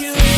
you